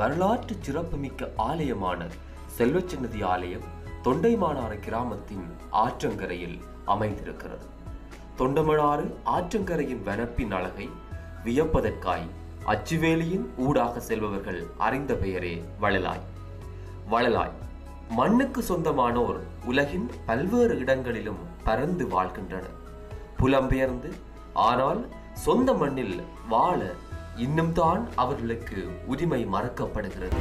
வரலாற்று சிறப்புமிக்க ஆலயமான செல்வச்சன்னதி ஆலயம் தொண்டைமானாறு கிராமத்தின் ஆற்றங்கரையில் அமைந்திருக்கிறது. தொண்டமனாறு ஆற்றங்கரையின் வனப்பின் அழகை வியப்பதற்காய் அச்சுவேலியின் ஊடாக செல்பவர்கள் அறிந்த பெயரே வளலாய் வளலாய் மண்ணுக்கு சொந்தமானோர் உலகின் பல்வேறு இடங்களிலும் பறந்து வாழ்கின்றனர். புலம்பெயர்ந்து ஆனால் சொந்த மண்ணில் வாழ இன்னும் தான் அவர்களுக்கு உரிமை மறக்கப்படுகிறது.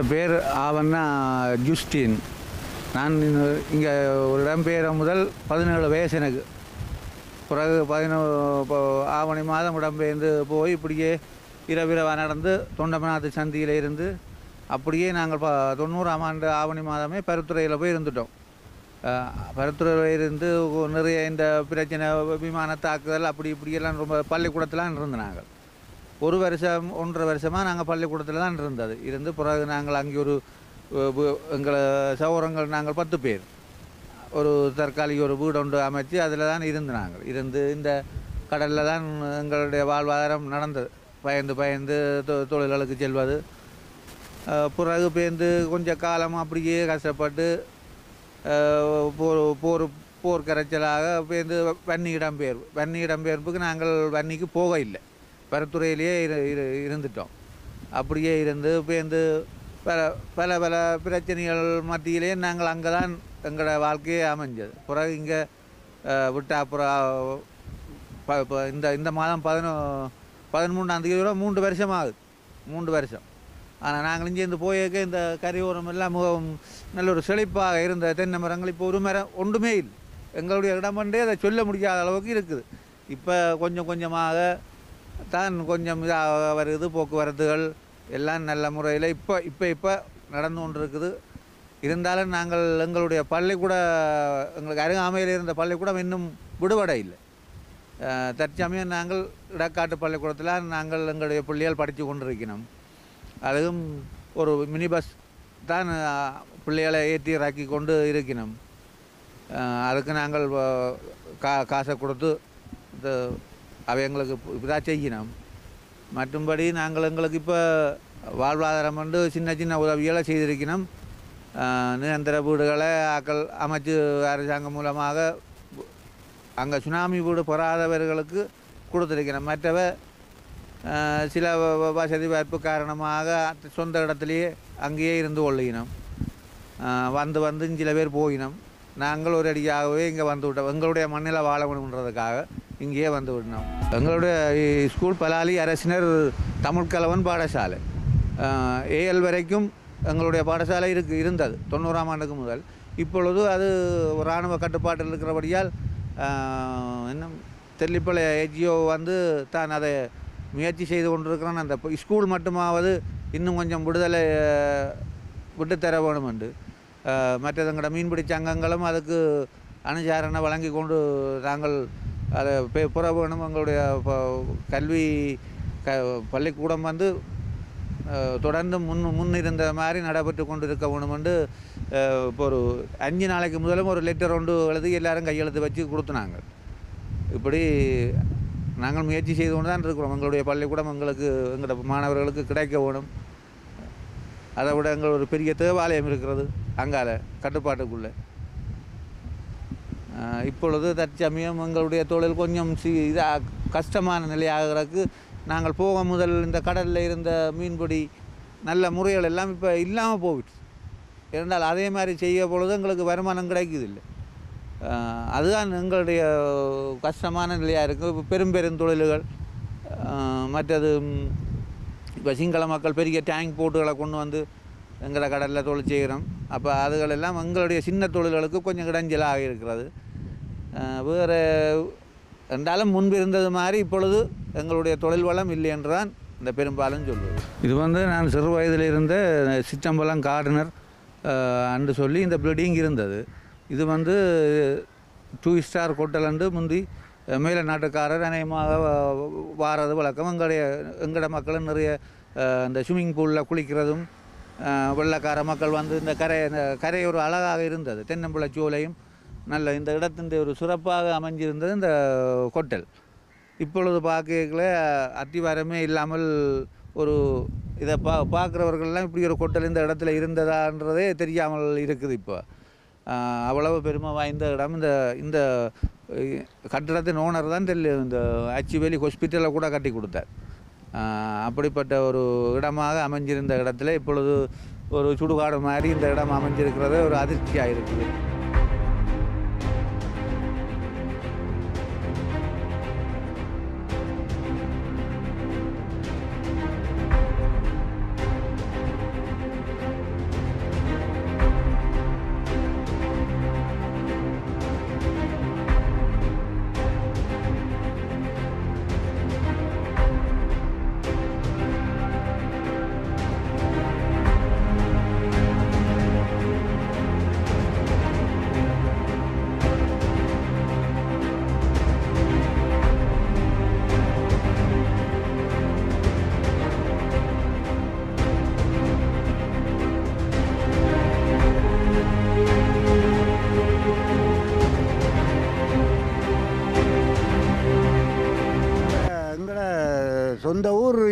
என் பேர் ஆவன்னா ஜூஸ்டின். நான் இங்கே ஒரு இடம்பெயர முதல் பதினேழு வயசு எனக்கு. பிறகு பதினோரு ஆவணி மாதம் இடம்பெயர்ந்து போய் இப்படியே இரவிரவாக நடந்து தொண்டமநாத்து சந்தியில் இருந்து அப்படியே நாங்கள் ப தொண்ணூறாம் ஆண்டு ஆவணி மாதமே பருத்துறையில் போய் இருந்துட்டோம். பருத்துறையில் இருந்து நிறைய இந்த பிரச்சனை விமான தாக்குதல் அப்படி இப்படியெல்லாம் ரொம்ப பள்ளிக்கூடத்திலாம் இருந்து நாங்கள். ஒரு வருஷம் ஒன்றரை வருஷமாக நாங்கள் பள்ளிக்கூடத்தில் தான் இருந்தது. இருந்து பிறகு நாங்கள் அங்கே ஒரு எங்களை சௌரங்கள் நாங்கள் பத்து பேர். ஒரு தற்காலிக ஒரு வீடு ஒன்று அமைச்சு அதில் தான் இருந்து நாங்கள். இருந்து இந்த கடலில் தான் எங்களுடைய வாழ்வாதாரம் நடந்தது. பயந்து பயந்து தொ- தொழில்களுக்கு செல்வது. பிறகு பேர்ந்து கொஞ்சம் காலம் அப்படியே கஷ்டப்பட்டு போர் போர் போர்க்கரைச்சலாக பேர்ந்து வன்னி இடம்பெயர்வு. வன்னி இடம்பெயர்வுக்கு நாங்கள் வன்னிக்கு போக இல்லை பரத்துறையிலேயே இரு இரு இருந்துட்டோம். அப்படியே இருந்து பேர்ந்து பல பல பல பிரச்சனைகள் மத்தியிலேயே நாங்கள் அங்கே தான் எங்களோட வாழ்க்கையே அமைஞ்சது. பிறகு இங்கே விட்டா அப்புறம் ப- இந்த இந்த மாதம் பதினோ பதிமூணாம் தேதியோட மூன்று வருஷம் ஆகுது மூன்று வருஷம். ஆனால் நாங்கள் இங்கேருந்து போயிருக்க இந்த கரையோரம் எல்லாம் மிகவும் நல்ல ஒரு செழிப்பாக இருந்த தென்னை மரங்கள் இப்போ ஒரு மரம் ஒன்றுமே இல்லை. எங்களுடைய இடம் பண்ணே அதை சொல்ல முடியாத அளவுக்கு இருக்குது. இப்போ கொஞ்சம் கொஞ்சமாக தான் கொஞ்சம் இதாக வருது போக்குவரத்துகள் எல்லாம் நல்ல முறையில் இப்போ இப்போ இப்போ நடந்து கொண்டு இருக்குது இருந்தாலும் நாங்கள் எங்களுடைய பள்ளிக்கூட எங்களுக்கு அருகாமையில் இருந்த பள்ளிக்கூடம் இன்னும் விடுபட இல்லை. தற்சமயம் நாங்கள் இடக்காட்டு பள்ளிக்கூடத்தில் நாங்கள் எங்களுடைய பிள்ளைகள் படித்து கொண்டிருக்கணும் அதுவும் ஒரு மினி பஸ் தான் பிள்ளைகளை ஏற்றி இறக்கி கொண்டு இருக்கணும் அதுக்கு நாங்கள் கா காசை கொடுத்து அவை எங்களுக்கு இதாக செய்யணும். மற்றும்படி நாங்கள் எங்களுக்கு இப்போ வாழ்வாதாரம் வந்து சின்ன சின்ன உதவிகளை செய்திருக்கணும். நிரந்தர வீடுகளை ஆக்கள் அமைச்சு அரசாங்கம் மூலமாக அங்கே சுனாமி வீடு பெறாதவர்களுக்கு கொடுத்துருக்கிறோம் மற்றவ சில வசதி வாய்ப்பு காரணமாக சொந்த இடத்துலையே அங்கேயே இருந்து கொள்ளினோம் வந்து வந்து சில பேர் போயினோம் நாங்கள் ஒரு அடியாகவே இங்கே வந்து விட்டோம் எங்களுடைய மண்ணில் வாழ வேணுன்றதுக்காக இங்கேயே வந்து விடணும். எங்களுடைய இ- ஸ்கூல் பலாலி அரசினர் தமிழ் கலவன் பாடசாலை. ஏஎல் வரைக்கும் எங்களுடைய பாடசாலை இருக்கு இருந்தது தொண்ணூறாம் ஆண்டுக்கு முதல். இப்பொழுது அது இராணுவ கட்டுப்பாட்டில் இருக்கிறபடியால் இன்னும் தெல்லிப்பளை ஏஜிஓ வந்து தான் அதை முயற்சி செய்து கொண்டிருக்கிறான். அந்த ஸ்கூல் மட்டுமாவது இன்னும் கொஞ்சம் விடுதலை விட்டுத்தர வேணும் என்று. மற்றது எங்களோட மீன்பிடி சங்கங்களும் அதுக்கு அனுசாரணை வழங்கி கொண்டு நாங்கள் அதை பெ- எங்களுடைய கல்வி க பள்ளிக்கூடம் வந்து தொடர்ந்து முன் முன் இருந்த மாதிரி நடைபெற்று கொண்டு இருக்க வேணும் என்று இப்போ ஒரு அஞ்சு நாளைக்கு முதலும் ஒரு லெட்டர் ஒன்று எழுதி எல்லாரும் கையெழுத்து வச்சு கொடுத்துனாங்க. இப்படி நாங்கள் முயற்சி செய்து கொண்டு தான் இருக்கிறோம். எங்களுடைய பள்ளிக்கூடம் எங்களுக்கு எங்களோட மாணவர்களுக்கு கிடைக்க வேணும் அதை விட எங்கள் ஒரு பெரிய தேவாலயம் இருக்கிறது அங்கால கட்டுப்பாட்டுக்குள்ளே. இப்பொழுது தற்சமயம் எங்களுடைய தொழில் கொஞ்சம் சி இதாக கஷ்டமான நிலையாகிறதுக்கு நாங்கள் போக முதல் இந்த கடலில் இருந்த மீன்பிடி நல்ல முறைகள் எல்லாம் இப்போ இல்லாமல் போயிடுச்சு. இருந்தால் அதே மாதிரி செய்ய பொழுது எங்களுக்கு வருமானம் கிடைக்குதில்லை. அதுதான் எங்களுடைய கஷ்டமான நிலையாக இருக்குது இப்போ பெரும் பெரும் தொழில்கள் மற்றது இப்போ சிங்கள மக்கள் பெரிய டேங்க் போட்டுகளை கொண்டு வந்து எங்களை கடலில் தொழில் செய்கிறோம். அப்போ அதுகளெல்லாம் எங்களுடைய சின்ன தொழில்களுக்கு கொஞ்சம் இடைஞ்சலாக இருக்கிறது. வேறு என்றாலும் முன்பு இருந்தது மாதிரி இப்பொழுது எங்களுடைய தொழில் வளம் இல்லை என்றுதான் இந்த பெரும்பாலும் சொல்வது. இது வந்து நான் சிறு வயதில் இருந்த சிற்றம்பலம் கார்டனர் அன்று சொல்லி இந்த பில்டிங் இருந்தது. இது வந்து டூ ஸ்டார் ஹோட்டல் அண்டு முந்தி மேல நாட்டுக்காரர் அநேகமாக வாரது வழக்கம். எங்களுடைய எங்களோட மக்களும் நிறைய இந்த ஸ்விம்மிங் பூலில் குளிக்கிறதும் வெள்ளக்கார வெள்ளைக்கார மக்கள் வந்து இந்த கரை இந்த கரை ஒரு அழகாக இருந்தது. தென்னம்புழ சோலையும் நல்ல இந்த இடத்தின் ஒரு சிறப்பாக அமைஞ்சிருந்தது இந்த ஹோட்டல். இப்பொழுது பார்க்கல அத்திவாரமே இல்லாமல் ஒரு இதை பா பார்க்குறவர்கள்லாம் இப்படி ஒரு ஹோட்டல் இந்த இடத்துல இருந்ததான்றதே தெரியாமல் இருக்குது இப்போ. அவ்வளவு பெருமை வாய்ந்த இடம். இந்த இந்த கட்டிடத்தின் ஓனர் தான் தெரியல இந்த அச்சுவேலி ஹாஸ்பிட்டலை கூட கட்டி கொடுத்தார். அப்படிப்பட்ட ஒரு இடமாக அமைஞ்சிருந்த இடத்துல இப்பொழுது ஒரு சுடுகாடு மாதிரி இந்த இடம் அமைஞ்சிருக்கிறது ஒரு அதிர்ச்சியாக இருக்குது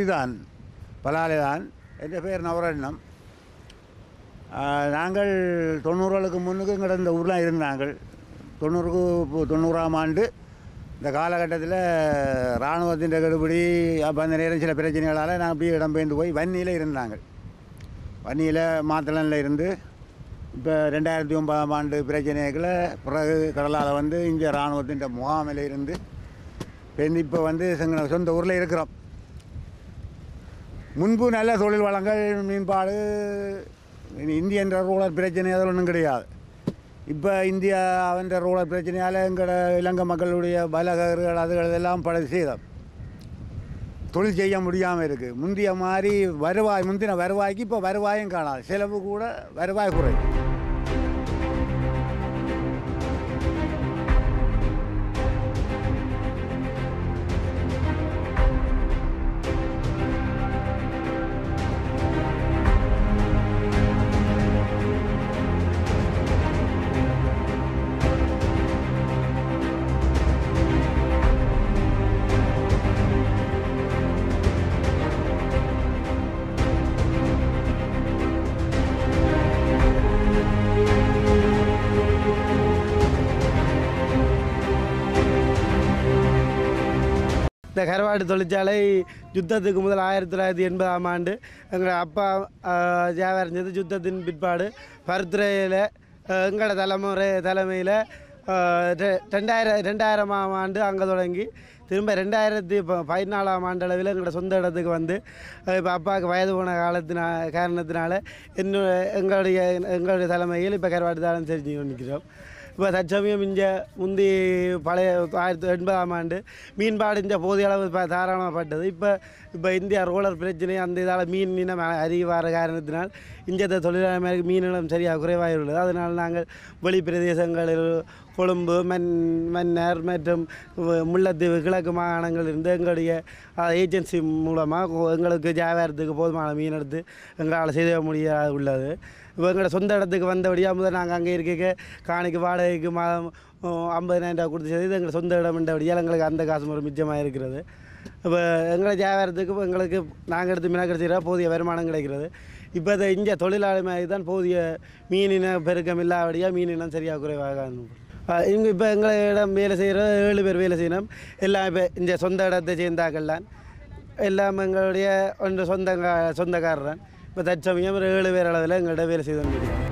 சொந்த பலாலிதான் இதுதான் என் பேர் நவரண்ணம் நாங்கள் தொண்ணூறுகளுக்கு முன்னுக்கு இங்கே இந்த ஊர்லாம் இருந்தாங்கள் தொண்ணூறுக்கு பு- தொண்ணூறாம் ஆண்டு இந்த காலகட்டத்தில் இராணுவத்தின் கெடுபிடி அப்போ அந்த நேரம் சில பிரச்சனைகளால் நான் அப்படியே இடம்பெயர்ந்து போய் வன்னியில் இருந்தாங்க. வன்னியில் மாத்தளனில் இருந்து இப்போ ரெண்டாயிரத்தி ஒன்பதாம் ஆண்டு பிரச்சனைகளை பிறகு கடலால் வந்து இங்கே இராணுவத்தின் முகாமில் இருந்து இப்போ இப்போ வந்து சொந்த ஊரில் இருக்கிறோம். முன்பு நல்ல தொழில் வளங்கள் மீன்பாடு இந்திய என்ற ரூலர் பிரச்சனை அதில் ஒன்றும் கிடையாது. இப்போ இந்தியா அவன் ரூலர் பிரச்சனையால் எங்களோட இலங்கை மக்களுடைய பலகர்கள் அதுகள் இதெல்லாம் பல செய்தோம் தொழில் செய்ய முடியாமல் இருக்குது முந்திய மாதிரி வருவாய் முந்தின வருவாய்க்கு இப்போ வருவாயும் காணாது. செலவு கூட வருவாய் குறையும். இந்த தொழிற்சாலை யுத்தத்துக்கு முதல் ஆயிரத்தி தொள்ளாயிரத்தி எண்பதாம் ஆண்டு எங்கள் அப்பா வியாபாரம் யுத்தத்தின் பிற்பாடு பருத்துறையில் எங்களோட தலைமுறை தலைமையில் ரெண்டாயிரம் ரெண்டாயிரமாம் ஆண்டு அங்கே தொடங்கி திரும்ப ரெண்டாயிரத்தி பதினாலாம் ஆண்டளவில் எங்களோட சொந்த இடத்துக்கு வந்து இப்போ அப்பாவுக்கு வயது போன காலத்தினா காரணத்தினால இன்னும் எங்களுடைய எங்களுடைய தலைமையில் இப்போ கருவாட்டு தாளம் செஞ்சு கொண்டிருக்கிறோம் இப்போ தற்சமயம் இங்கே முந்தி பழைய ஆயிரத்தி எண்பதாம் ஆண்டு மீன்பாடு இங்கே போதிய அளவு இப்போ தாராளமாகப்பட்டது இப்போ இப்போ இந்தியா ரோலர் பிரச்சனை அந்த இதால் மீன் இனம் அறிய வர காரணத்தினால் இங்கே தொழிலாளர்களுக்கு மீன் இனம் சரியாக குறைவாக உள்ளது அதனால் நாங்கள் வெளி பிரதேசங்களில் கொழும்பு மென் மன்னர் மற்றும் முல்லைத்தீவு கிழக்கு மாகாணங்கள் இருந்து எங்களுடைய ஏஜென்சி மூலமாக எங்களுக்கு வியாபாரத்துக்கு போதுமான மீன் எடுத்து எங்களால் செய்த முடியாது உள்ளது இப்போ எங்களோட சொந்த இடத்துக்கு வந்தபடியாக முதல் நாங்கள் அங்கே இருக்க காணிக்கு வாடகைக்கு மாதம் ஐம்பதினாயிரம் ரூபா கொடுத்து செய்து எங்கள் சொந்த இடம் என்றபடியால் எங்களுக்கு அந்த காசு ஒரு மிச்சமாக இருக்கிறது. இப்போ எங்களை வியாபாரத்துக்கு இப்போ எங்களுக்கு நாங்கள் எடுத்து மீனாக செய்கிற போதிய வருமானம் கிடைக்கிறது. இப்போ இந்த இங்கே தொழிலாளி மாதிரி தான் போதிய மீனின பெருக்கம் இல்லாதபடியாக மீனினம் சரியாக குறைவாக இவங்க இப்போ எங்களிடம் வேலை செய்கிற ஏழு பேர் வேலை செய்யணும் எல்லாம் இப்போ இந்த சொந்த இடத்தை சேர்ந்தாக்கள்லாம் எல்லாம் எங்களுடைய ஒன்று சொந்தங்க சொந்தக்காரர் இப்போ தற்சமயம் ஒரு ஏழு பேர் அளவில் எங்கள்கிட்ட வேலை செய்து கொண்டிருக்கிறோம்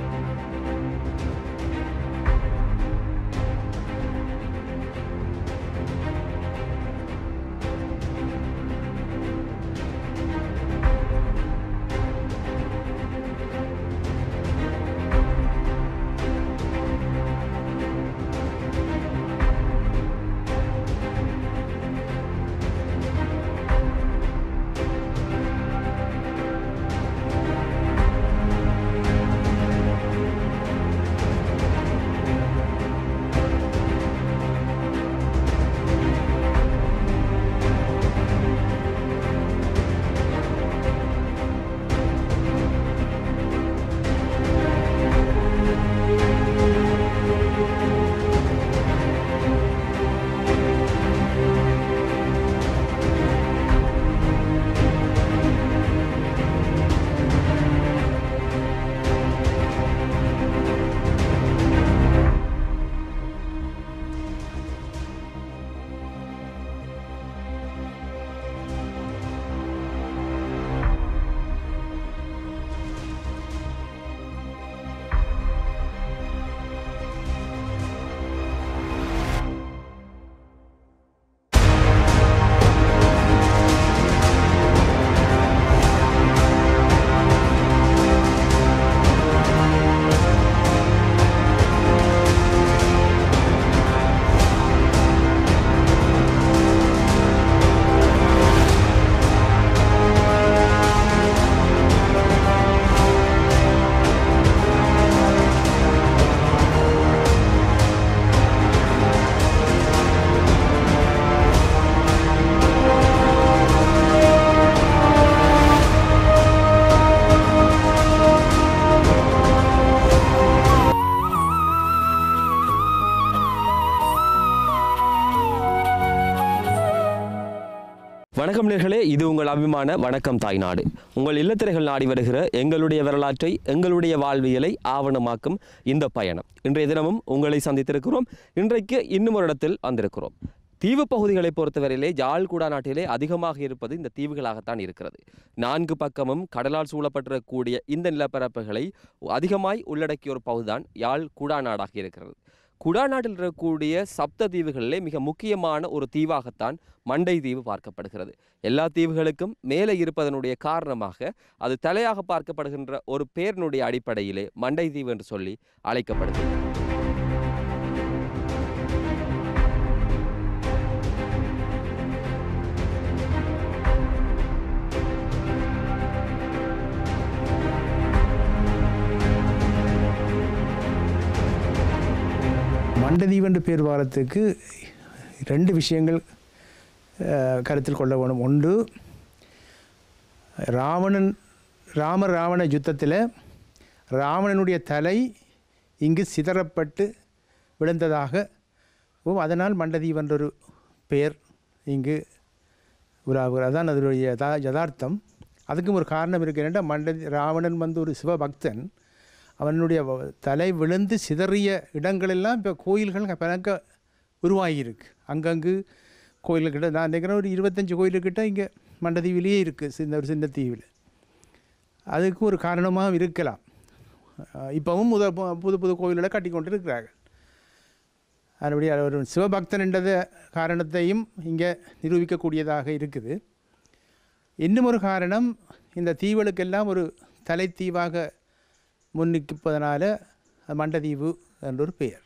நேயர்களே இது உங்கள் அபிமான. வணக்கம் தாய்நாடு. உங்கள் இல்லத்திரைகள் நாடி வருகிற எங்களுடைய வரலாற்றை எங்களுடைய வாழ்வியலை ஆவணமாக்கும் இந்த பயணம். இன்றைய தினமும் உங்களை சந்தித்திருக்கிறோம். இன்றைக்கு இன்னும் ஒரு இடத்தில் வந்திருக்கிறோம். தீவு பகுதிகளை பொறுத்தவரையிலே யாழ்குடா நாட்டிலே அதிகமாக இருப்பது இந்த தீவுகளாகத்தான் இருக்கிறது. நான்கு பக்கமும் கடலால் சூழப்பட்டிருக்கக்கூடிய இந்த நிலப்பரப்புகளை அதிகமாய் உள்ளடக்கிய ஒரு பகுதிதான் யாழ் குடா நாடாக இருக்கிறது. குடாநாட்டில் இருக்கக்கூடிய சப்த தீவுகளிலே மிக முக்கியமான ஒரு தீவாகத்தான் மண்டை தீவு பார்க்கப்படுகிறது. எல்லா தீவுகளுக்கும் மேலே இருப்பதனுடைய காரணமாக அது தலையாக பார்க்கப்படுகின்ற ஒரு பேரினுடைய அடிப்படையிலே மண்டை தீவு என்று சொல்லி அழைக்கப்படுகிறது. மண்டதீவன்று பேர் வாரத்துக்கு ரெண்டு விஷயங்கள் கருத்தில் கொள்ள வேணும். ஒன்று ராவணன் ராமர் ராவண யுத்தத்தில் ராவணனுடைய தலை இங்கு சிதறப்பட்டு விழுந்ததாகவும் அதனால் மண்டதீவு என்றொரு பெயர் இங்கு உலாவுகிறது அதான் அதனுடைய யதா யதார்த்தம். அதுக்கும் ஒரு காரணம் இருக்குது என்னென்னா மண்ட ராவணன் வந்து ஒரு சிவபக்தன். அவனுடைய தலை விழுந்து சிதறிய இடங்களெல்லாம் இப்போ கோயில்கள் பிறக்க உருவாகியிருக்கு. அங்கங்கு கோயில்கிட்ட நான் நினைக்கிறேன் ஒரு இருபத்தஞ்சி கோயிலுக்கிட்ட இங்கே மண்டதீவிலேயே இருக்குது சின்ன ஒரு சின்ன தீவில் அதுக்கு ஒரு காரணமாக இருக்கலாம். இப்போவும் முத புது புது கோயில்களை கட்டி கொண்டு இருக்கிறார்கள் அதனுடைய ஒரு சிவபக்தன் என்றத காரணத்தையும் இங்கே நிரூபிக்கக்கூடியதாக இருக்குது. இன்னும் ஒரு காரணம் இந்த தீவுகளுக்கெல்லாம் ஒரு தலைத்தீவாக முன்னிற்பதனால மண்டதீவு என்ற ஒரு பெயர்.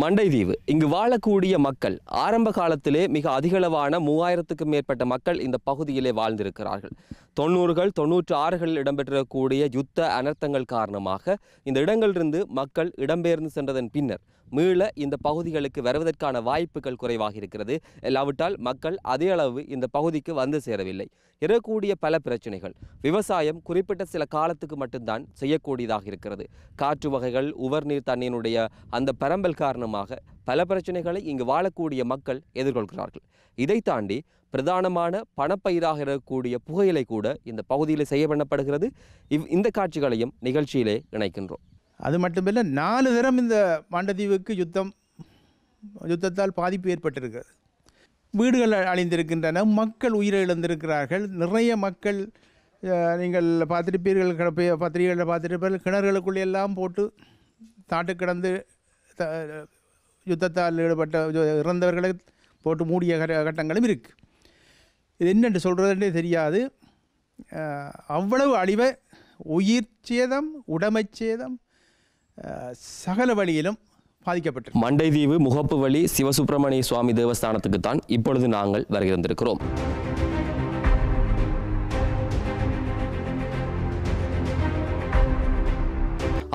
மண்டைதீவு. இங்கு வாழக்கூடிய மக்கள் ஆரம்ப காலத்திலே மிக அதிகளவான மூவாயிரத்துக்கும் மேற்பட்ட மக்கள் இந்த பகுதியிலே வாழ்ந்திருக்கிறார்கள். தொண்ணூறுகள் தொண்ணூற்று ஆறுகளில் இடம்பெற்றக்கூடிய யுத்த அனர்த்தங்கள் காரணமாக இந்த இடங்களிலிருந்து மக்கள் இடம்பெயர்ந்து சென்றதன் பின்னர் மீள இந்த பகுதிகளுக்கு வருவதற்கான வாய்ப்புகள் குறைவாக இருக்கிறது இல்லாவிட்டால் மக்கள் அதே அளவு இந்த பகுதிக்கு வந்து சேரவில்லை. இருக்கக்கூடிய பல பிரச்சனைகள். விவசாயம் குறிப்பிட்ட சில காலத்துக்கு மட்டும்தான் செய்யக்கூடியதாக இருக்கிறது. காற்று வகைகள் உவர்நீர் தண்ணீருடைய அந்த பரம்பல் காரணமாக பல பிரச்சனைகளை இங்கு வாழக்கூடிய மக்கள் எதிர்கொள்கிறார்கள். இதை தாண்டி பிரதானமான பணப்பயிராக இருக்கக்கூடிய புகையிலை கூட இந்த பகுதியில் செய்ய பண்ணப்படுகிறது இவ் இந்த காட்சிகளையும் நிகழ்ச்சியிலே இணைக்கின்றோம். அது மட்டுமில்லை நாலு தரம் இந்த மாண்டதீவுக்கு யுத்தம் யுத்தத்தால் பாதிப்பு ஏற்பட்டிருக்கிறது. வீடுகள் அழிந்திருக்கின்றன மக்கள் உயிரிழந்திருக்கிறார்கள் நிறைய மக்கள் நீங்கள் பார்த்திருப்பீர்கள் கிடப்ப- பத்திரிகைகளில் பார்த்துருப்பீர்கள் கிணறுகளுக்குள்ளே எல்லாம் போட்டு தாட்டு கிடந்து த- யுத்தத்தால் ஈடுபட்ட இறந்தவர்களை போட்டு மூடிய கட்ட- கட்டங்களும் இருக்குது இது என்னென்று சொல்கிறதுன்றே தெரியாது. அவ்வளவு அழிவை உயிர் சேதம் உடைமைச் சேதம் சகல வழியிலும் பாதிக்கப்பட்டு மண்டைதீவு முகப்பு வழி சிவசுப்பிரமணிய சுவாமி தேவஸ்தானத்துக்கு தான் இப்பொழுது நாங்கள் வருகிறந்திருக்கிறோம்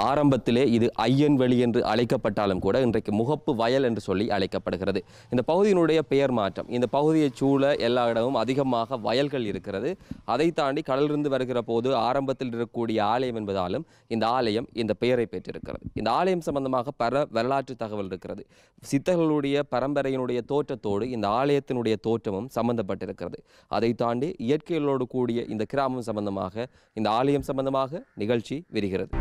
ஆரம்பத்திலே இது ஐயன் வெளி என்று அழைக்கப்பட்டாலும் கூட இன்றைக்கு முகப்பு வயல் என்று சொல்லி அழைக்கப்படுகிறது. இந்த பகுதியினுடைய பெயர் மாற்றம். இந்த பகுதியைச் சூழ எல்லா இடமும் அதிகமாக வயல்கள் இருக்கிறது. அதை தாண்டி கடலிலிருந்து வருகிற போது ஆரம்பத்தில் இருக்கக்கூடிய ஆலயம் என்பதாலும் இந்த ஆலயம் இந்த பெயரை பெற்றிருக்கிறது. இந்த ஆலயம் சம்பந்தமாக பல வரலாற்று தகவல் இருக்கிறது. சித்தர்களுடைய பரம்பரையினுடைய தோற்றத்தோடு இந்த ஆலயத்தினுடைய தோற்றமும் சம்பந்தப்பட்டிருக்கிறது. அதை தாண்டி இயற்கைகளோடு கூடிய இந்த கிராமம் சம்பந்தமாக இந்த ஆலயம் சம்பந்தமாக நிகழ்ச்சி விரிகிறது.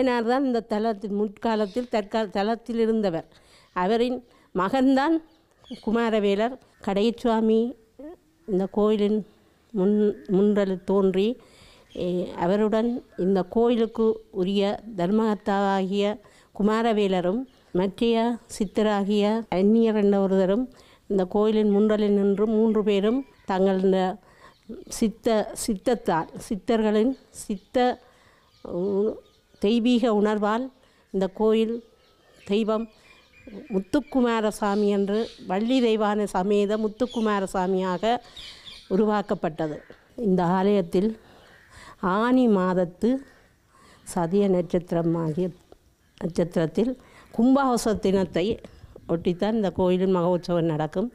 ஐயனார் தான் இந்த தலத்தில் முற்காலத்தில் தற்கால தலத்தில் இருந்தவர் அவரின் மகன்தான் குமாரவேலர். கடைச்சுவாமி இந்த கோயிலின் முன் முன்றல் தோன்றி அவருடன் இந்த கோயிலுக்கு உரிய தர்மகர்த்தாவாகிய குமாரவேலரும் மற்றைய சித்தராகிய அந்நியர் என்ற ஒருவரும் இந்த கோயிலின் முன்றலில் நின்று மூன்று பேரும் தங்கள் இந்த சித்த சித்தத்தால் சித்தர்களின் சித்த தெய்வீக உணர்வால் இந்த கோயில் தெய்வம் முத்துக்குமாரசாமி என்று வள்ளி தெய்வான சமேத முத்துக்குமாரசாமியாக உருவாக்கப்பட்டது. இந்த ஆலயத்தில் ஆனி மாதத்து சதிய நட்சத்திரம் ஆகிய நட்சத்திரத்தில் கும்பாவச தினத்தை ஒட்டித்தான் இந்த கோயிலின் மகோத்சவம் நடக்கும்.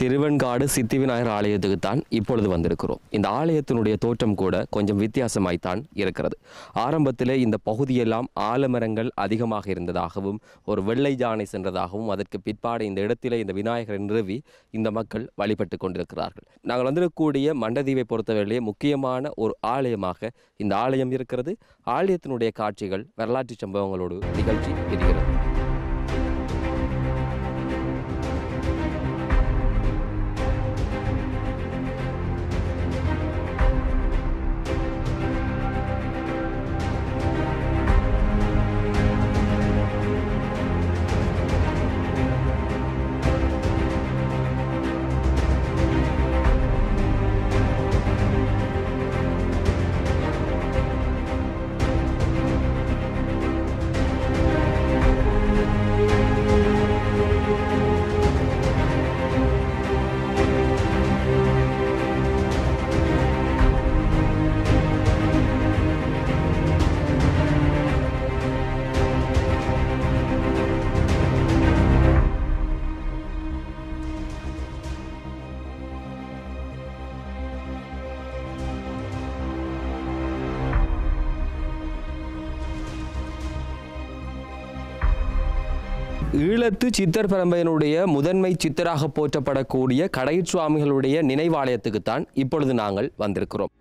திருவெண்காடு சித்தி விநாயகர் ஆலயத்துக்கு தான் இப்பொழுது வந்திருக்கிறோம். இந்த ஆலயத்தினுடைய தோற்றம் கூட கொஞ்சம் வித்தியாசமாய்த்தான் இருக்கிறது. ஆரம்பத்தில் இந்த பகுதியெல்லாம் ஆலமரங்கள் அதிகமாக இருந்ததாகவும் ஒரு வெள்ளை ஜானை சென்றதாகவும் அதற்கு பிற்பாடு இந்த இடத்திலே இந்த விநாயகரை நிறுவி இந்த மக்கள் வழிபட்டு கொண்டிருக்கிறார்கள். நாங்கள் வந்திருக்கக்கூடிய மண்டதீவை பொறுத்தவரையிலே முக்கியமான ஒரு ஆலயமாக இந்த ஆலயம் இருக்கிறது. ஆலயத்தினுடைய காட்சிகள் வரலாற்று சம்பவங்களோடு நிகழ்ச்சி இருக்கிறது. ஈழத்து சித்தர் பரம்பரையினுடைய முதன்மை சித்தராக போற்றப்படக்கூடிய கடையற் சுவாமிகளுடைய நினைவாலயத்துக்குத்தான் இப்பொழுது நாங்கள் வந்திருக்கிறோம்.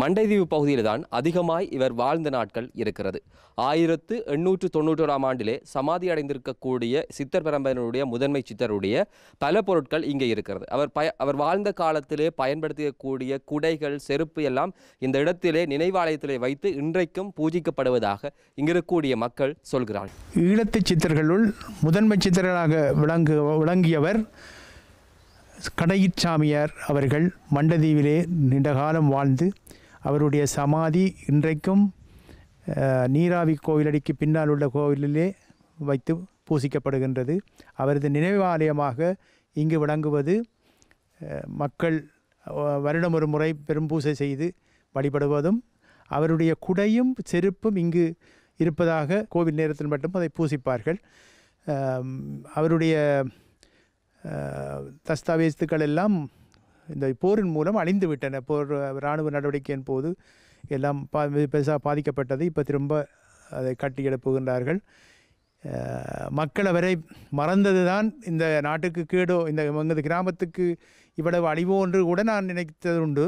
மண்டைதீவு பகுதியில் தான் அதிகமாய் இவர் வாழ்ந்த நாட்கள் இருக்கிறது. ஆயிரத்து எண்ணூற்று தொண்ணூற்றோராம் ஆண்டிலே சமாதி அடைந்திருக்கக்கூடிய சித்தர் பரம்பரையினுடைய முதன்மை சித்தருடைய பல பொருட்கள் இங்கே இருக்கிறது. அவர் பய அவர் வாழ்ந்த காலத்திலே பயன்படுத்தக்கூடிய குடைகள் செருப்பு எல்லாம் இந்த இடத்திலே நினைவாலயத்திலே வைத்து இன்றைக்கும் பூஜிக்கப்படுவதாக இங்கிருக்கக்கூடிய மக்கள் சொல்கிறார்கள். ஈழத்து சித்தர்களுள் முதன்மை சித்தர்களாக விளங்கு விளங்கியவர் கடையிற்சாமியார் அவர்கள் மண்டதீவிலே நீண்ட காலம் வாழ்ந்து அவருடைய சமாதி இன்றைக்கும் நீராவி கோவிலடிக்கு பின்னால் உள்ள கோவிலிலே வைத்து பூசிக்கப்படுகின்றது. அவரது நினைவாலயமாக இங்கு விளங்குவது மக்கள் வருடம் ஒரு முறை பெரும் பூசை செய்து வழிபடுவதும் அவருடைய குடையும் செருப்பும் இங்கு இருப்பதாக கோவில் நேரத்தில் மட்டும் அதை பூசிப்பார்கள். அவருடைய அஹ், எல்லாம் இந்த போரின் மூலம் அழிந்து விட்டன. போர் இராணுவ நடவடிக்கையின் போது எல்லாம் பா பெருசாக பாதிக்கப்பட்டது. இப்போ திரும்ப அதை கட்டி எழுப்புகின்றார்கள் மக்களை மக்கள் மறந்தது தான் இந்த நாட்டுக்கு கேடோ இந்த எங்கள் கிராமத்துக்கு இவ்வளவு அழிவோ என்று கூட நான் நினைத்தது உண்டு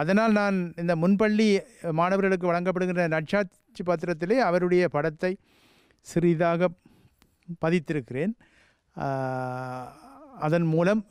அதனால் நான் இந்த முன்பள்ளி மாணவர்களுக்கு வழங்கப்படுகின்ற நட்சாட்சி பத்திரத்திலே அவருடைய படத்தை சிறிதாக பதித்திருக்கிறேன். அதன் மூலம்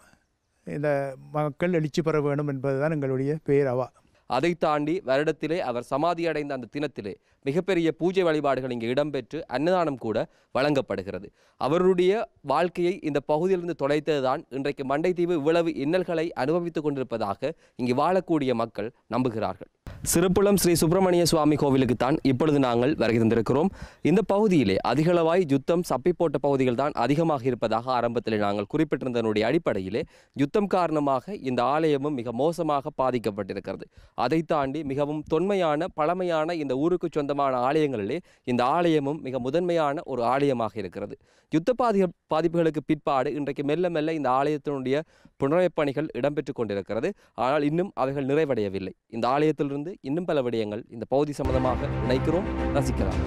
இந்த மக்கள் எழுச்சி பெற வேண்டும் என்பதுதான் எங்களுடைய பேரவா. அதை தாண்டி வருடத்திலே அவர் சமாதி அடைந்த அந்த தினத்திலே மிகப்பெரிய பூஜை வழிபாடுகள் இங்கே இடம்பெற்று அன்னதானம் கூட வழங்கப்படுகிறது. அவருடைய வாழ்க்கையை இந்த பகுதியிலிருந்து தொலைத்ததுதான் இன்றைக்கு மண்டைத்தீவு இவ்வளவு இன்னல்களை அனுபவித்துக் கொண்டிருப்பதாக இங்கு வாழக்கூடிய மக்கள் நம்புகிறார்கள். சிறுப்புளம் ஸ்ரீ சுப்பிரமணிய சுவாமி கோவிலுக்கு தான் இப்பொழுது நாங்கள் வருகை தந்திருக்கிறோம். இந்த பகுதியிலே அதிகளவாய் யுத்தம் சப்பி போட்ட பகுதிகள் தான் அதிகமாக இருப்பதாக ஆரம்பத்தில் நாங்கள் குறிப்பிட்டிருந்ததனுடைய அடிப்படையிலே யுத்தம் காரணமாக இந்த ஆலயமும் மிக மோசமாக பாதிக்கப்பட்டிருக்கிறது. அதை தாண்டி மிகவும் தொன்மையான பழமையான இந்த ஊருக்கு சொந்த சம்பந்தமான ஆலயங்களிலே இந்த ஆலயமும் மிக முதன்மையான ஒரு ஆலயமாக இருக்கிறது. யுத்த பாதி பாதிப்புகளுக்கு பிற்பாடு இன்றைக்கு மெல்ல மெல்ல இந்த ஆலயத்தினுடைய புனரமைப்பு பணிகள் இடம்பெற்று கொண்டிருக்கிறது. ஆனால் இன்னும் அவைகள் நிறைவடையவில்லை. இந்த ஆலயத்திலிருந்து இன்னும் பல விடயங்கள் இந்த பகுதி சம்பந்தமாக நினைக்கிறோம் ரசிக்கலாம்.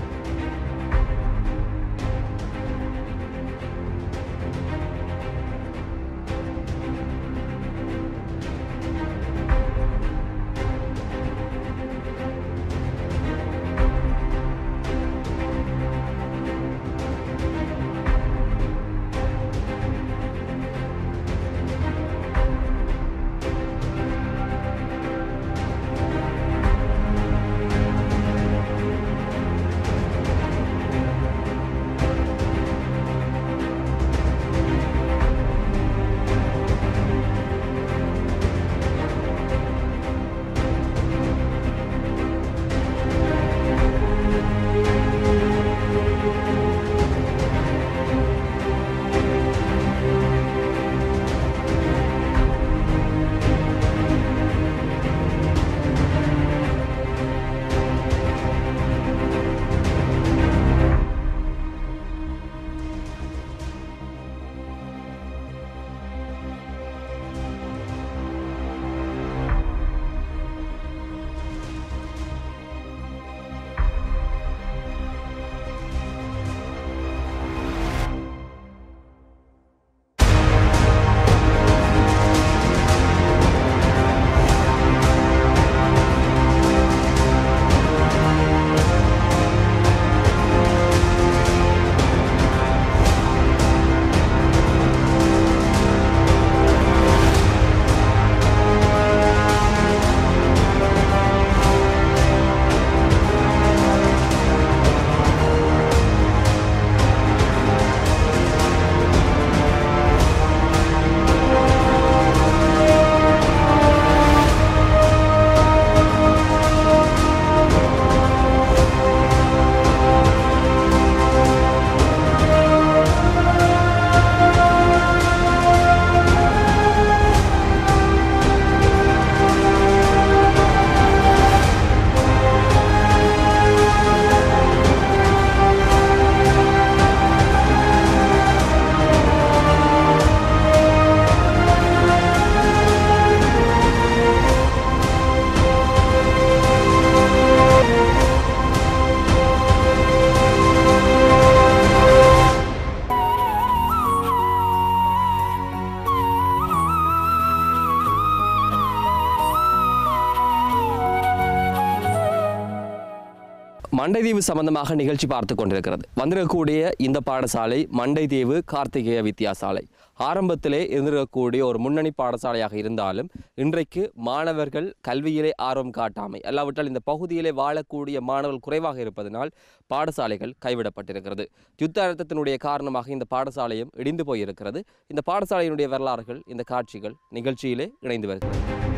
மண்டைதீவு சம்பந்தமாக நிகழ்ச்சி பார்த்து கொண்டிருக்கிறது. வந்திருக்கக்கூடிய இந்த பாடசாலை மண்டைதீவு கார்த்திகேய வித்தியாசாலை ஆரம்பத்திலே இருந்திருக்கக்கூடிய ஒரு முன்னணி பாடசாலையாக இருந்தாலும் இன்றைக்கு மாணவர்கள் கல்வியிலே ஆர்வம் காட்டாமை அல்லாவிட்டால் இந்த பகுதியிலே வாழக்கூடிய மாணவர்கள் குறைவாக இருப்பதனால் பாடசாலைகள் கைவிடப்பட்டிருக்கிறது. யுத்த அழுத்தத்தினுடைய காரணமாக இந்த பாடசாலையும் இடிந்து போயிருக்கிறது. இந்த பாடசாலையினுடைய வரலாறுகள் இந்த காட்சிகள் நிகழ்ச்சியிலே இணைந்து வருகிறது.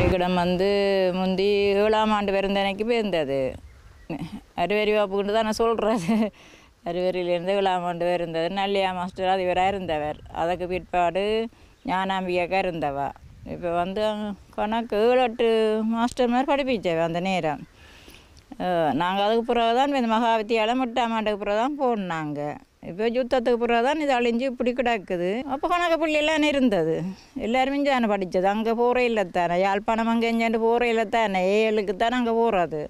பள்ளிக்கூடம் வந்து முந்தி ஏழாம் ஆண்டு பிறந்தனைக்கு பிறந்தது அறுவரி வாப்புக்கிட்டு தான் நான் சொல்கிறது அறுவரியிலேருந்து ஏழாம் ஆண்டு இருந்தது. நல்லியா மாஸ்டர் அதிபராக இருந்தவர். அதுக்கு பிற்பாடு ஞானாம்பிகாக்கா இருந்தவா. இப்போ வந்து கணக்கு ஏழு எட்டு மாஸ்டர் மாதிரி படிப்பிச்சவ அந்த நேரம். நாங்கள் அதுக்கு பிறகு தான் இந்த மகா வித்தியாலயம் எட்டாம் ஆண்டுக்கு பிறகு தான் போனாங்க. இப்போ யுத்தத்துக்கு பிறகு தான் இது அழிஞ்சு இப்படி கிடக்குது. அப்போ கணக்கு பிள்ளைலாம் இருந்தது. எல்லாருமே தானே படித்தது. அங்கே போகிற இல்லை தானே யாழ்ப்பாணம் அங்கே எங்கேண்டு போகிற இல்லை தானே ஏழுக்கு தானே அங்கே போகிறது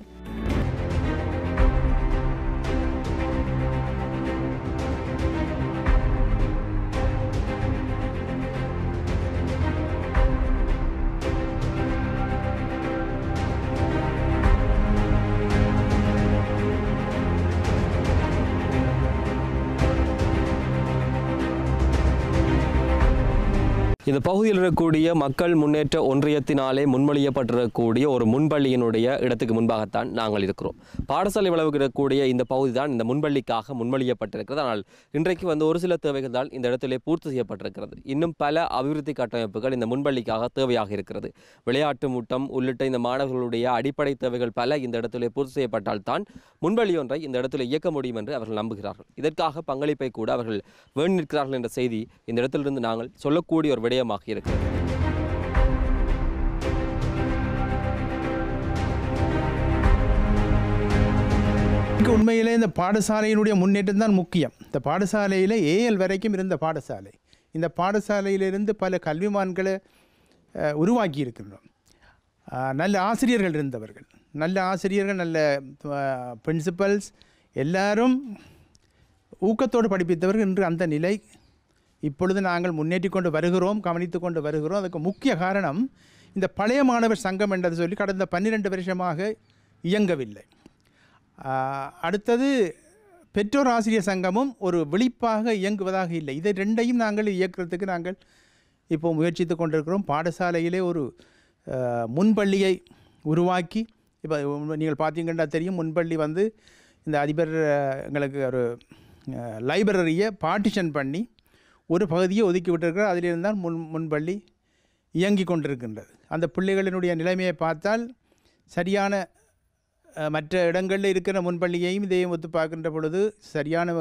இந்த பகுதியில் இருக்கக்கூடிய மக்கள் முன்னேற்ற ஒன்றியத்தினாலே முன்மொழியப்பட்டிருக்கக்கூடிய ஒரு முன்பள்ளியினுடைய இடத்துக்கு முன்பாகத்தான் நாங்கள் இருக்கிறோம். பாடசாலை வளவுக்கு இருக்கக்கூடிய இந்த பகுதி தான் இந்த முன்பள்ளிக்காக முன்மொழியப்பட்டிருக்கிறது. ஆனால் இன்றைக்கு வந்து ஒரு சில தேவைகள் தான் இந்த இடத்திலே பூர்த்தி செய்யப்பட்டிருக்கிறது. இன்னும் பல அபிவிருத்தி கட்டமைப்புகள் இந்த முன்பள்ளிக்காக தேவையாக இருக்கிறது. விளையாட்டு மூட்டம் உள்ளிட்ட இந்த மாணவர்களுடைய அடிப்படை தேவைகள் பல இந்த இடத்திலே பூர்த்தி செய்யப்பட்டால் தான் முன்பள்ளி ஒன்றை இந்த இடத்துல இயக்க முடியும் என்று அவர்கள் நம்புகிறார்கள். இதற்காக பங்களிப்பை கூட அவர்கள் வேண்டி நிற்கிறார்கள் என்ற செய்தி இந்த இடத்திலிருந்து நாங்கள் சொல்லக்கூடிய ஒரு விடயமாக இருக்கிறது உண்மையிலே இந்த பாடசாலையினுடைய முன்னேற்றம் தான் முக்கியம். இந்த பாடசாலையில் ஏஎல் வரைக்கும் இருந்த பாடசாலை. இந்த பாடசாலையிலிருந்து பல கல்விமான்களை உருவாக்கி இருக்கின்றோம் நல்ல ஆசிரியர்கள் இருந்தவர்கள். நல்ல ஆசிரியர்கள் நல்ல பிரின்சிபல்ஸ் எல்லாரும் ஊக்கத்தோடு படிப்பித்தவர்கள் இன்று அந்த நிலை இப்பொழுது நாங்கள் முன்னேற்றி கொண்டு வருகிறோம் கவனித்து கொண்டு வருகிறோம். அதுக்கு முக்கிய காரணம் இந்த பழைய மாணவர் சங்கம் என்றது சொல்லி கடந்த பன்னிரெண்டு வருஷமாக இயங்கவில்லை. அடுத்தது பெற்றோர் ஆசிரியர் சங்கமும் ஒரு விழிப்பாக இயங்குவதாக இல்லை. இதை ரெண்டையும் நாங்கள் இயக்கிறதுக்கு நாங்கள் இப்போ முயற்சித்து கொண்டிருக்கிறோம். பாடசாலையிலே ஒரு முன்பள்ளியை உருவாக்கி இப்போ நீங்கள் பார்த்தீங்கன்னா தெரியும் முன்பள்ளி வந்து இந்த அதிபர் எங்களுக்கு ஒரு லைப்ரரியை பார்ட்டிஷன் பண்ணி ஒரு பகுதியை ஒதுக்கி விட்டிருக்கிறார். அதிலிருந்து தான் முன் முன்பள்ளி இயங்கி கொண்டிருக்கின்றது. அந்த பிள்ளைகளினுடைய நிலைமையை பார்த்தால் சரியான மற்ற இடங்களில் இருக்கிற முன்பள்ளியையும் இதையும் ஒத்து பார்க்கின்ற பொழுது சரியான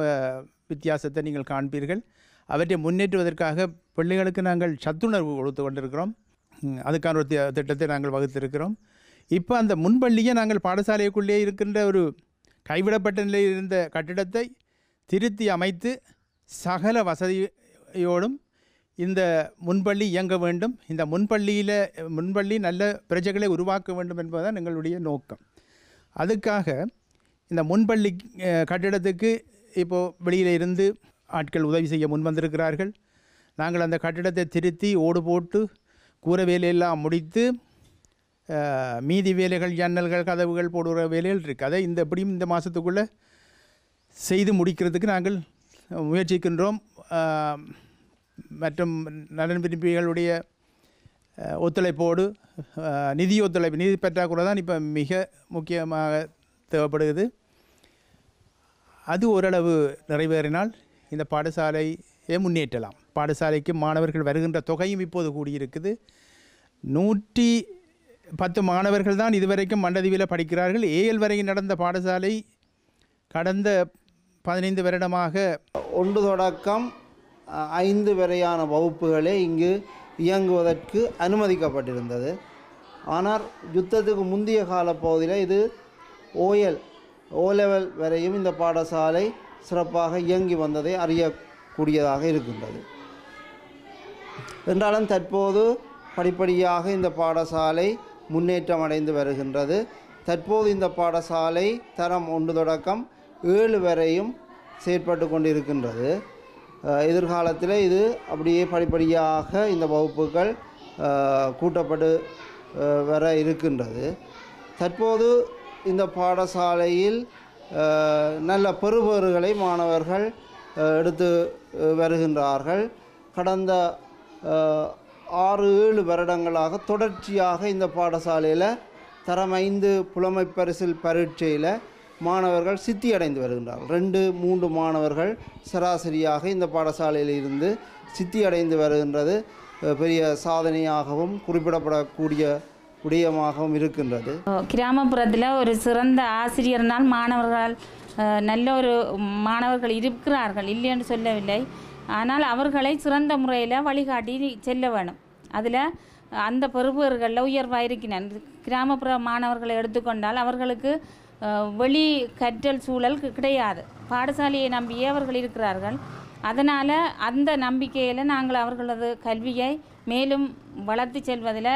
வித்தியாசத்தை நீங்கள் காண்பீர்கள். அவற்றை முன்னேற்றுவதற்காக பிள்ளைகளுக்கு நாங்கள் சத்துணர்வு கொடுத்து கொண்டிருக்கிறோம். அதுக்கான ஒரு திட்டத்தை நாங்கள் வகுத்திருக்கிறோம். இப்போ அந்த முன்பள்ளியை நாங்கள் பாடசாலைக்குள்ளே இருக்கின்ற ஒரு கைவிடப்பட்ட நிலையில் இருந்த கட்டிடத்தை திருத்தி அமைத்து சகல வசதி யோடும் இந்த முன்பள்ளி இயங்க வேண்டும். இந்த முன்பள்ளியில் முன்பள்ளி நல்ல பிரஜைகளை உருவாக்க வேண்டும் என்பதுதான் எங்களுடைய நோக்கம். அதுக்காக இந்த முன்பள்ளி கட்டிடத்துக்கு இப்போது வெளியில் இருந்து ஆட்கள் உதவி செய்ய முன் வந்திருக்கிறார்கள். நாங்கள் அந்த கட்டிடத்தை திருத்தி ஓடு போட்டு கூரை வேலையெல்லாம் முடித்து மீதி வேலைகள் ஜன்னல்கள் கதவுகள் போடுகிற வேலைகள் இருக்குது அதை இந்த எப்படியும் இந்த மாதத்துக்குள்ளே செய்து முடிக்கிறதுக்கு நாங்கள் முயற்சிக்கின்றோம். மற்றும் நலன் விரும்பிகளுடைய ஒத்துழைப்போடு நிதி ஒத்துழைப்பு நிதி பற்றாக்குறை தான் இப்போ மிக முக்கியமாக தேவைப்படுகிறது. அது ஓரளவு நிறைவேறினால் இந்த பாடசாலையை முன்னேற்றலாம். பாடசாலைக்கு மாணவர்கள் வருகின்ற தொகையும் இப்போது கூடியிருக்குது. நூற்றி பத்து மாணவர்கள் தான் இதுவரைக்கும் மண்டதீவில் படிக்கிறார்கள். ஏஎல் வரை நடந்த பாடசாலை கடந்த பதினைந்து வருடமாக ஒன்று தொடக்கம் ஐந்து வரையான வகுப்புகளே இங்கு இயங்குவதற்கு அனுமதிக்கப்பட்டிருந்தது. ஆனால் யுத்தத்துக்கு முந்தைய கால பகுதியில் இது ஓஎல் ஓ லெவல் வரையும் இந்த பாடசாலை சிறப்பாக இயங்கி வந்ததை அறியக்கூடியதாக இருக்கின்றது. என்றாலும் தற்போது படிப்படியாக இந்த பாடசாலை முன்னேற்றம் அடைந்து வருகின்றது. தற்போது இந்த பாடசாலை தரம் ஒன்று தொடக்கம் ஏழு வரையும் செயற்பட்டு கொண்டிருக்கின்றது. எதிர்காலத்தில் இது அப்படியே படிப்படியாக இந்த வகுப்புகள் கூட்டப்பட்டு வர இருக்கின்றது. தற்போது இந்த பாடசாலையில் நல்ல பெறுபேறுகளை மாணவர்கள் எடுத்து வருகின்றார்கள். கடந்த ஆறு ஏழு வருடங்களாக தொடர்ச்சியாக இந்த பாடசாலையில் தரம் ஐந்து புலமை பரிசில் பரீட்சையில் மாணவர்கள் சித்தி அடைந்து வருகின்றார்கள். ரெண்டு மூன்று மாணவர்கள் சராசரியாக இந்த பாடசாலையில் இருந்து சித்தி அடைந்து வருகின்றது பெரிய சாதனையாகவும் குறிப்பிடப்படக்கூடிய விடயமாகவும் இருக்கின்றது. கிராமப்புறத்தில் ஒரு சிறந்த ஆசிரியர்னால் மாணவர்கள் நல்ல ஒரு மாணவர்கள் இருக்கிறார்கள் இல்லை என்று சொல்லவில்லை. ஆனால் அவர்களை சிறந்த முறையில் வழிகாட்டி செல்ல வேணும். அதில் அந்த பெறுபவர்களில் உயர்வாக இருக்கிறேன் கிராமப்புற மாணவர்களை எடுத்துக்கொண்டால் அவர்களுக்கு வெளி கற்றல் சூழல் கிடையாது. பாடசாலையை நம்பியே அவர்கள் இருக்கிறார்கள். அதனால் அந்த நம்பிக்கையில் நாங்கள் அவர்களது கல்வியை மேலும் வளர்த்து செல்வதில்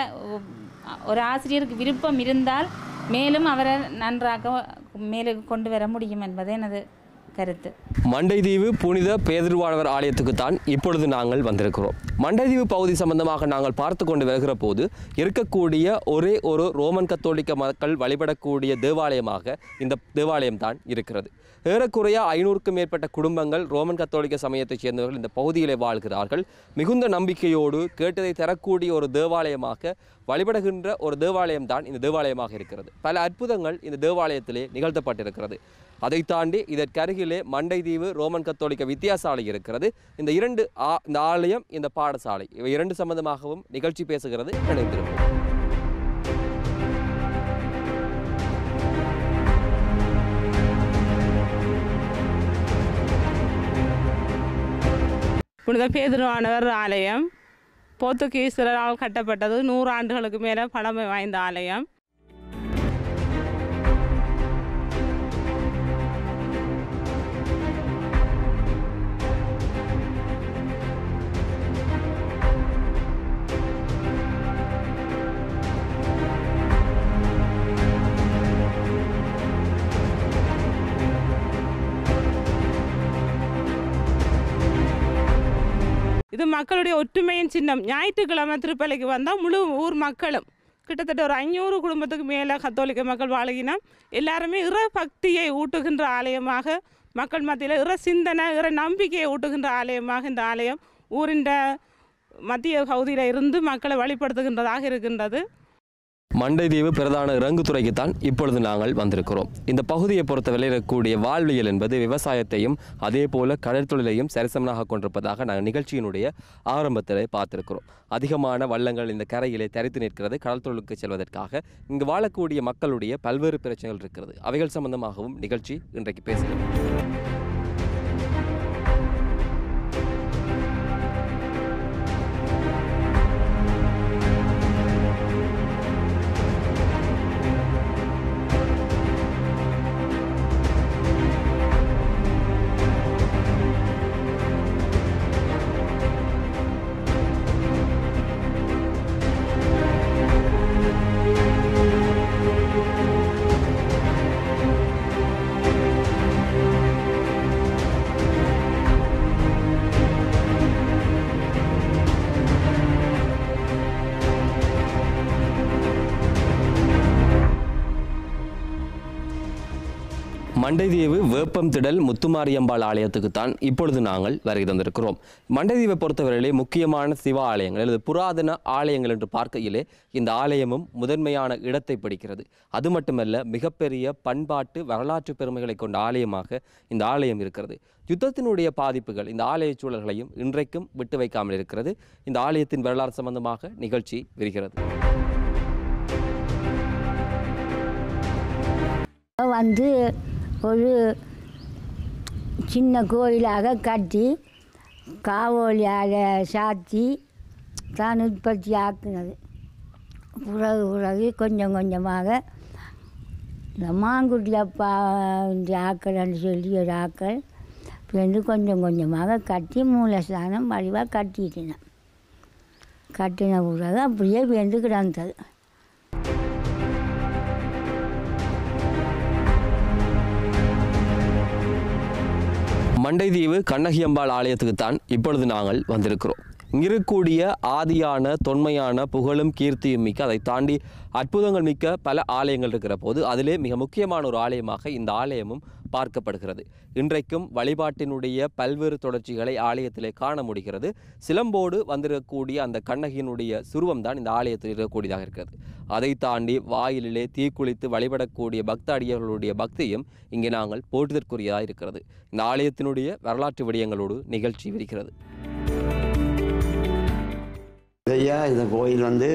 ஒரு ஆசிரியருக்கு விருப்பம் இருந்தால் மேலும் அவரை நன்றாக மேலே கொண்டு வர முடியும் என்பது எனது கருத்து. மண்டைதீவு புனித பேதிருவானவர் ஆலயத்துக்கு தான் இப்பொழுது நாங்கள் வந்திருக்கிறோம். மண்டைதீவு பகுதி சம்பந்தமாக நாங்கள் பார்த்து கொண்டு வருகிற போது இருக்கக்கூடிய ஒரே ஒரு ரோமன் கத்தோலிக்க மக்கள் வழிபடக்கூடிய தேவாலயமாக இந்த தேவாலயம் தான் இருக்கிறது. ஏறக்குறைய ஐநூறுக்கும் மேற்பட்ட குடும்பங்கள் ரோமன் கத்தோலிக்க சமயத்தைச் சேர்ந்தவர்கள் இந்த பகுதியிலே வாழ்கிறார்கள். மிகுந்த நம்பிக்கையோடு கேட்டதை தரக்கூடிய ஒரு தேவாலயமாக வழிபடுகின்ற ஒரு தேவாலயம் தான் இந்த தேவாலயமாக இருக்கிறது. பல அற்புதங்கள் இந்த தேவாலயத்திலே நிகழ்த்தப்பட்டிருக்கிறது. அதை தாண்டி இதற்கருகிலே மண்டைதீவு ரோமன் கத்தோலிக்க வித்தியாசாலை இருக்கிறது. இந்த இரண்டு ஆ- இந்த ஆலயம் இந்த பாடசாலை இவை இரண்டு சம்பந்தமாகவும் நிகழ்ச்சி பேசுகிறது இணைந்திருக்கும். புனித பேதுருவானவர் ஆலயம். போர்த்துகீசரால் கட்டப்பட்டது. நூறு ஆண்டுகளுக்கு மேலே பழமை வாய்ந்த ஆலயம். அது மக்களுடைய ஒற்றுமையின் சின்னம். ஞாயிற்றுக்கிழமை திருப்பலைக்கு வந்தால் முழு ஊர் மக்களும் கிட்டத்தட்ட ஒரு ஐநூறு குடும்பத்துக்கு மேலே கத்தோலிக்க மக்கள் வாழ்கினா எல்லாருமே இற பக்தியை ஊட்டுகின்ற ஆலயமாக மக்கள் மத்தியில் இற சிந்தனை இற நம்பிக்கையை ஊட்டுகின்ற ஆலயமாக இந்த ஆலயம் ஊரின் மத்திய பகுதியில் இருந்து மக்களை வழிபடுத்துகின்றதாக இருக்கின்றது. மண்டைதீவு பிரதான இறங்குத்துறைக்குத்தான் இப்பொழுது நாங்கள் வந்திருக்கிறோம். இந்த பகுதியை பொறுத்த விளையக்கூடிய வாழ்வியல் என்பது விவசாயத்தையும் அதே போல கடற்தொழிலையும் சரிசமனாக கொண்டிருப்பதாக நாங்கள் நிகழ்ச்சியினுடைய ஆரம்பத்தில் பார்த்திருக்கிறோம். அதிகமான வள்ளங்கள் இந்த கரையிலே தரித்து நிற்கிறது. கடல் தொழிலுக்கு செல்வதற்காக இங்கு வாழக்கூடிய மக்களுடைய பல்வேறு பிரச்சனைகள் இருக்கிறது. அவைகள் சம்பந்தமாகவும் நிகழ்ச்சி இன்றைக்கு பேசுகிறோம் மண்டைதீவு வேப்பம் திடல் முத்துமாரியம்பாள் ஆலயத்துக்கு தான் இப்பொழுது நாங்கள் வருகை தந்திருக்கிறோம். மண்டைதீவை பொறுத்தவரையிலே முக்கியமான சிவ ஆலயங்கள் அல்லது புராதன ஆலயங்கள் என்று பார்க்கையிலே இந்த ஆலயமும் முதன்மையான இடத்தை பிடிக்கிறது. அது மட்டுமல்ல மிகப்பெரிய பண்பாட்டு வரலாற்று பெருமைகளை கொண்ட ஆலயமாக இந்த ஆலயம் இருக்கிறது. யுத்தத்தினுடைய பாதிப்புகள் இந்த ஆலய சூழல்களையும் இன்றைக்கும் விட்டு வைக்காமல் இருக்கிறது. இந்த ஆலயத்தின் வரலாறு சம்பந்தமாக நிகழ்ச்சி விரிகிறது. வந்து ஒரு சின்ன கோயிலாக கட்டி காவோலியால் சாத்தி தான் உற்பத்தி ஆக்குனது. பிறகு பிறகு கொஞ்சம் கொஞ்சமாக இந்த மாங்குடி அப்பா ஆக்கள்னு சொல்லி ஒரு ஆக்கள் வந்து கொஞ்சம் கொஞ்சமாக கட்டி மூலஸ்தானம் வடிவாக கட்டிட்டினேன் கட்டின பிறகு அப்படியே வந்து கிடந்தது மண்டைதீவு கண்ணகியம்பாள் ஆலயத்துக்கு தான் இப்பொழுது நாங்கள் வந்திருக்கிறோம். இருக்கக்கூடிய ஆதியான தொன்மையான புகழும் கீர்த்தியும் மிக்க அதை தாண்டி அற்புதங்கள் மிக்க பல ஆலயங்கள் இருக்கிற போது அதிலே மிக முக்கியமான ஒரு ஆலயமாக இந்த ஆலயமும் பார்க்கப்படுகிறது. இன்றைக்கும் வழிபாட்டினுடைய பல்வேறு தொடர்ச்சிகளை ஆலயத்திலே காண முடிகிறது. சிலம்போடு வந்திருக்கக்கூடிய அந்த கண்ணகியினுடைய சுருவம் தான் இந்த ஆலயத்தில் இருக்கக்கூடியதாக இருக்கிறது. அதை தாண்டி வாயிலிலே தீக்குளித்து வழிபடக்கூடிய பக்த அடியர்களுடைய பக்தியும் இங்கே நாங்கள் போற்றுதற்குரியதாக இருக்கிறது. இந்த ஆலயத்தினுடைய வரலாற்று விடயங்களோடு நிகழ்ச்சி விரிக்கிறது ஐயா இந்த கோயில் வந்து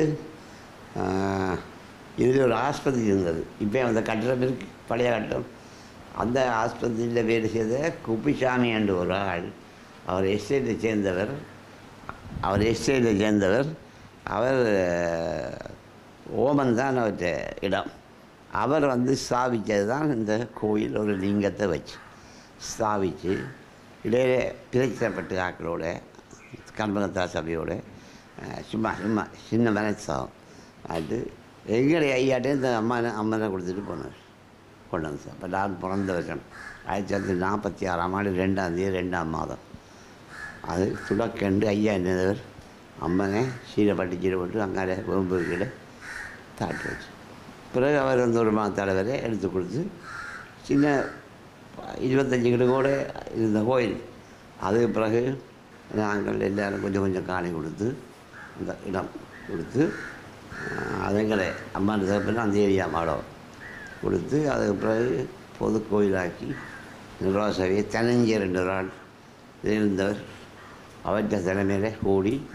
இதில் ஒரு ஆஸ்பத்திரி இருந்தது. இப்போ அந்த கட்டிடம் இருக்கு. பழைய கட்டடம். அந்த ஆஸ்பத்திரியில் வேலை செய்த குப்பிசாமி என்று ஒரு ஆள் அவர் எஸ்டேட்டை சேர்ந்தவர் அவர் எஸ்டேட்டை சேர்ந்தவர் அவர் ஓமன் தான் அவர்கிட்ட இடம். அவர் வந்து ஸ்தாபித்தது தான் இந்த கோயில் ஒரு லிங்கத்தை வச்சு. ஸ்தாபித்து இடையே பிரச்சனைப்பட்டு ஆக்களோட கண்பனத்தா சபையோட சும்மா சும்மா சின்ன மனசாகும் அது எங்களுடைய ஐயாட்டையும் இந்த அம்மா அம்மனை கொடுத்துட்டு போனார். கொண்டு வந்து அப்போ இப்போ நான் பிறந்த வருஷம் ஆயிரத்தி தொள்ளாயிரத்தி நாற்பத்தி ஆறாம் ஆண்டு ரெண்டாம் தேதி ரெண்டாம் மாதம். அது துடக்கண்டு ஐயா என்னவர் அம்மனை சீரப்பட்டு சீரப்பட்டு அங்காலே வேம்புக்கிட தாட்டி வச்சு பிறகு அவர் வந்து ஒரு மாத தலைவரை எடுத்து கொடுத்து சின்ன இருபத்தஞ்சு கிலோ கூட இருந்த கோயில். அதுக்கு பிறகு நாங்கள் எல்லோரும் கொஞ்சம் கொஞ்சம் காணி கொடுத்து அந்த இடம் கொடுத்து அதுங்களை அம்மா தகப்பில் அந்த ஏரியா மாடோம் கொடுத்து அதுக்கு பிறகு பொது கோயிலாக்கி நிர்வாக சபையை தனஞ்சர் என்ற ஒரு இருந்தவர். அவற்ற தலைமையில் கூடி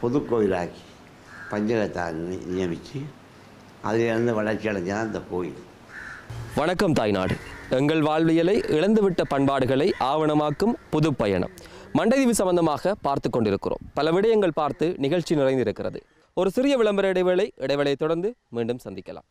பொது கோயிலாக்கி பஞ்சகத்தான் நியமித்து அதிலிருந்து வளர்ச்சி அடைஞ்சால் அந்த கோயில். வணக்கம் தாய்நாடு. எங்கள் வாழ்வியலை இழந்துவிட்ட பண்பாடுகளை ஆவணமாக்கும் புது பயணம். மண்டைதீவு சம்பந்தமாக பார்த்து கொண்டிருக்கிறோம். பல விடயங்கள் பார்த்து நிகழ்ச்சி நிறைந்திருக்கிறது. ஒரு சிறிய விளம்பர இடைவேளை இடைவேளையை தொடர்ந்து மீண்டும் சந்திக்கலாம்.